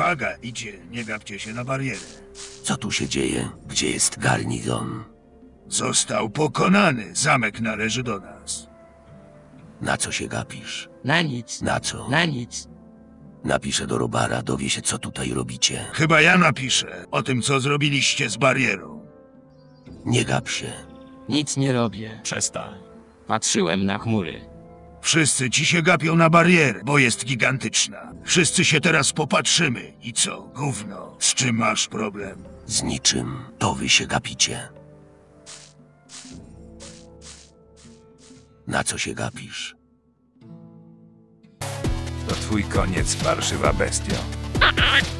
Uwaga, idzie, nie gapcie się na barierę. Co tu się dzieje? Gdzie jest garnizon? Został pokonany, zamek należy do nas. Na co się gapisz? Na nic. Na co? Na nic. Napiszę do Robara, dowie się co tutaj robicie. Chyba ja napiszę o tym, co zrobiliście z barierą. Nie gap się. Nic nie robię. Przestań. Patrzyłem na chmury. Wszyscy ci się gapią na barierę, bo jest gigantyczna. Wszyscy się teraz popatrzymy. I co, gówno? Z czym masz problem? Z niczym. To wy się gapicie. Na co się gapisz? To twój koniec, parszywa bestio.